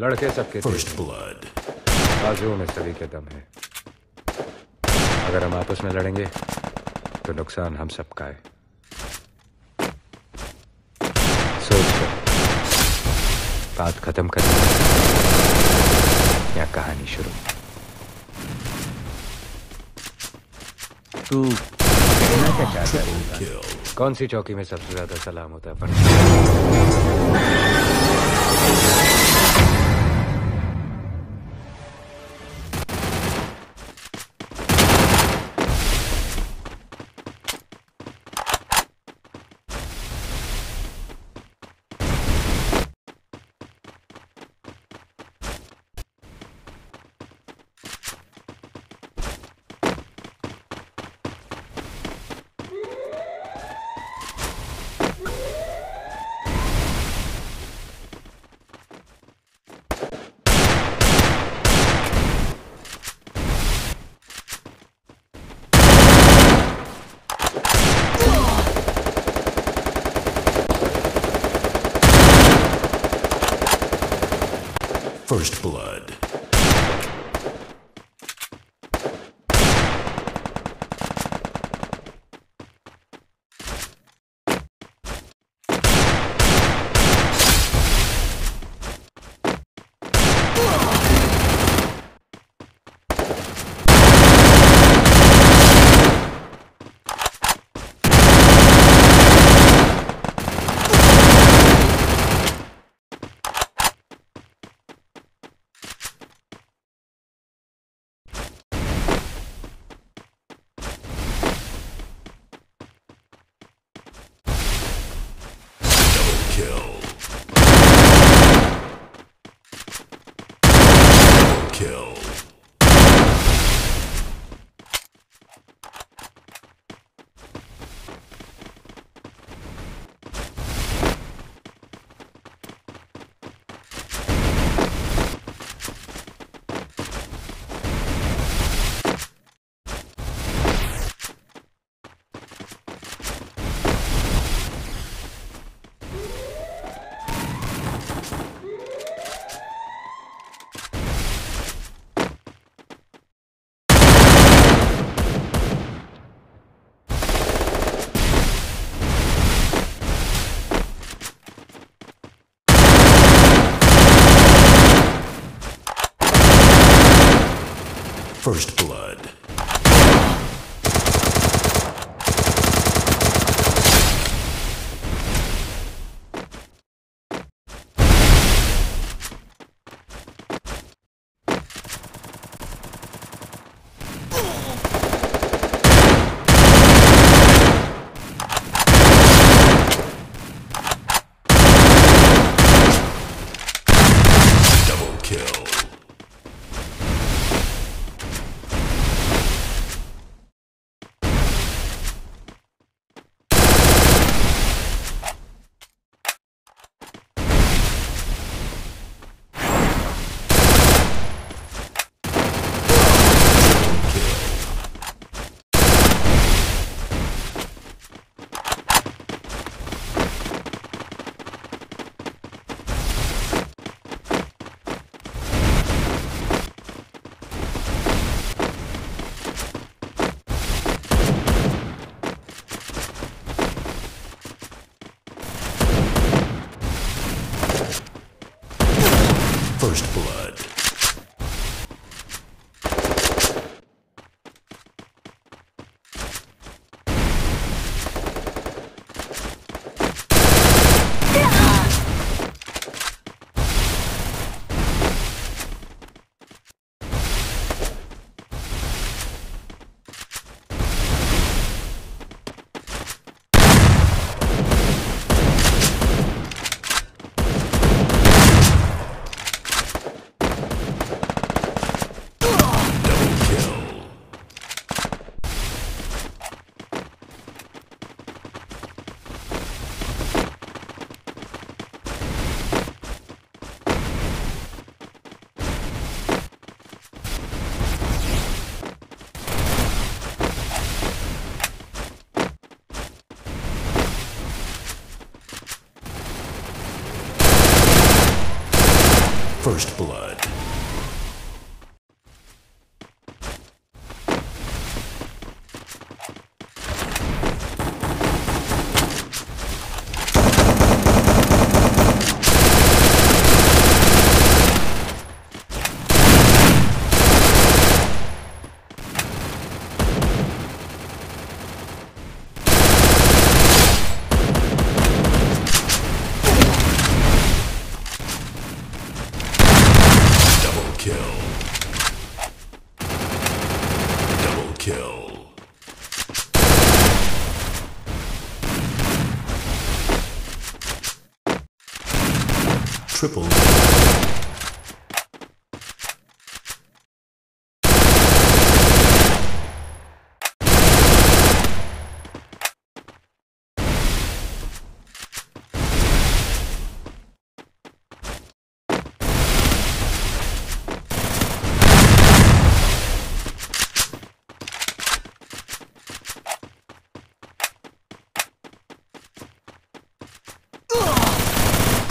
लड़के सबके First blood. बाजुओं में सभी के दम है। अगर हम आपस में लड़ेंगे तो नुकसान हम सबका है। सोच लो। बात खत्म कर या कहानी शुरू। तू कहना क्या चाहता है? कौन सी चौकी में सबसे ज़्यादा सलाम होता है? पर First blood. Double kill. Double kill. First blood. Triple.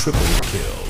Triple kill.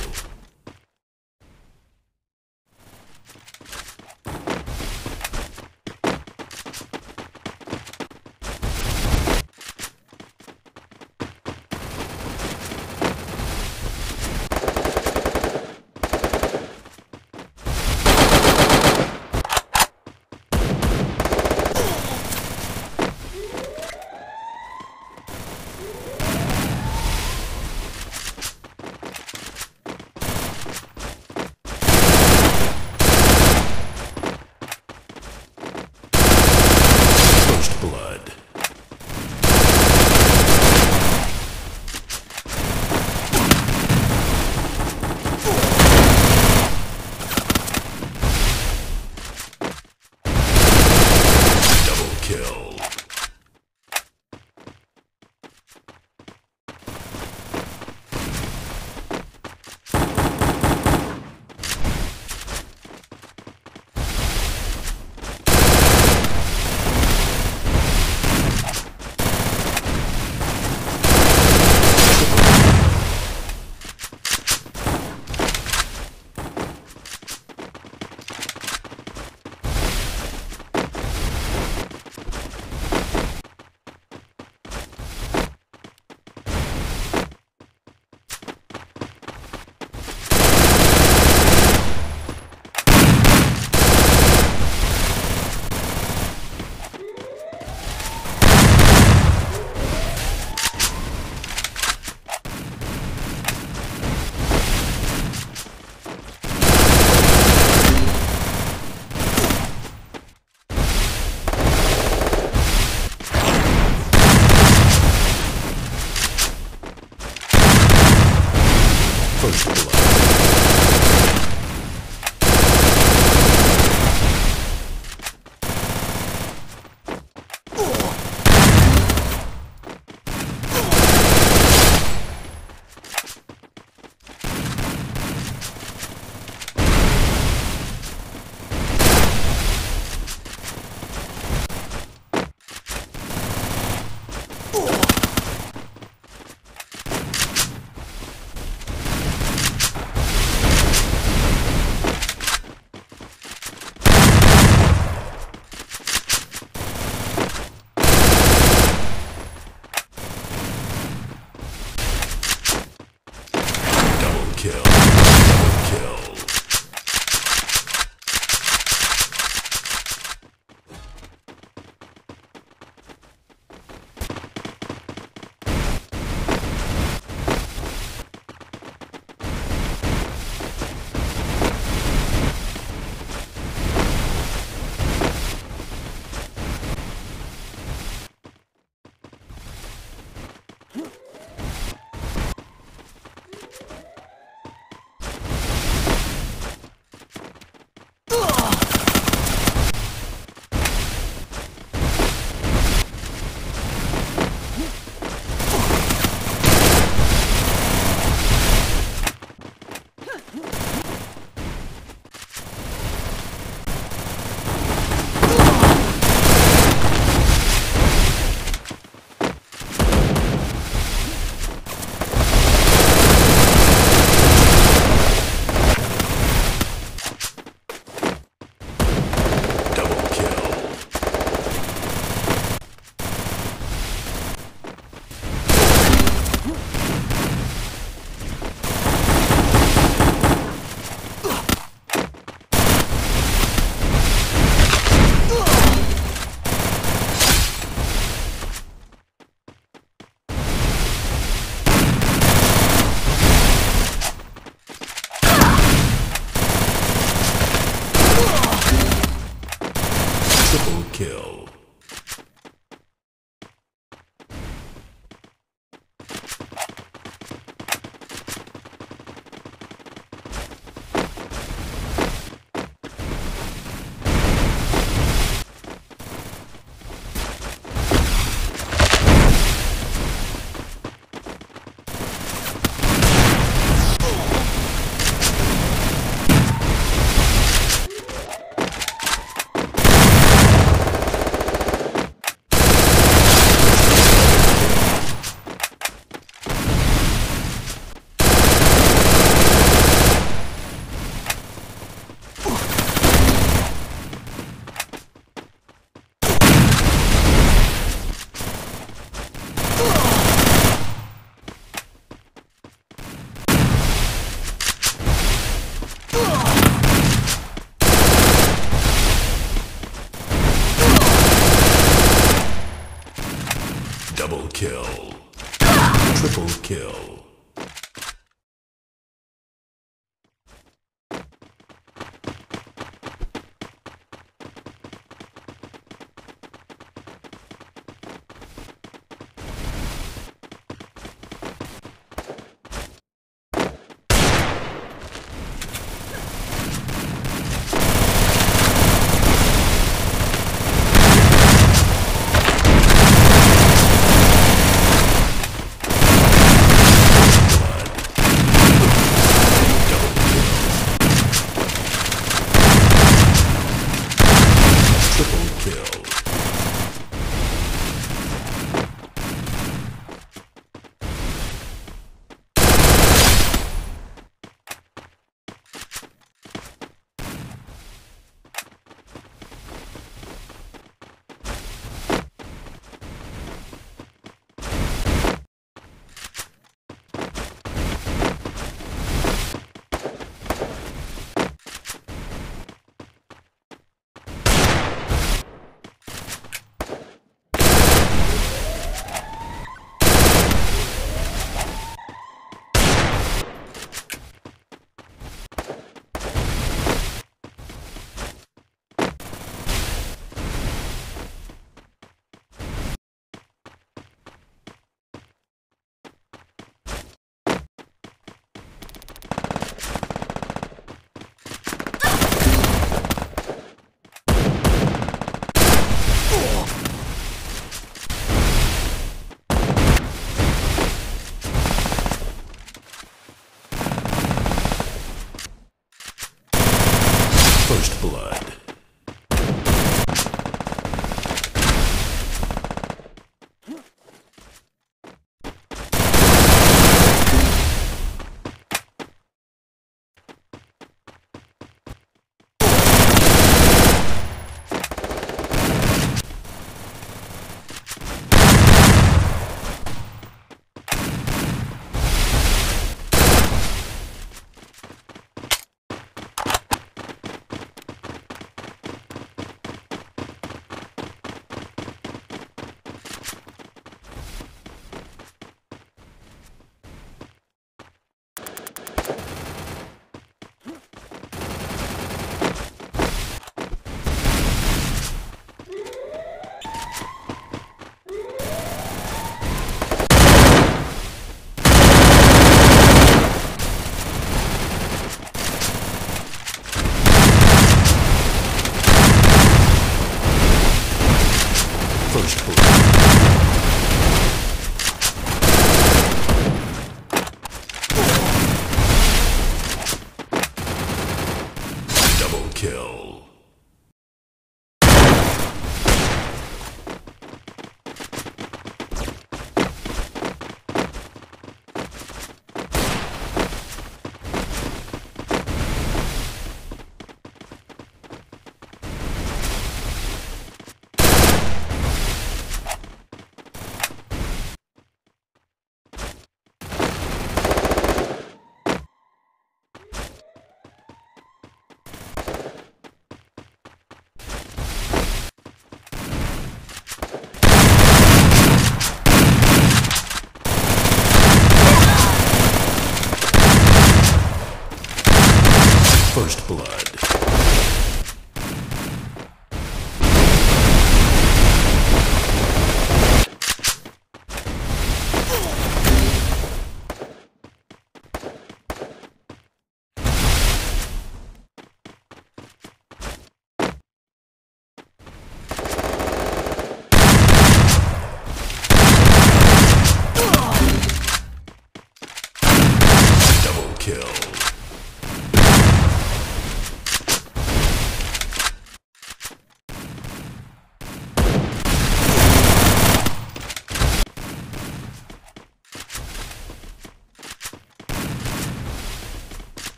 そうです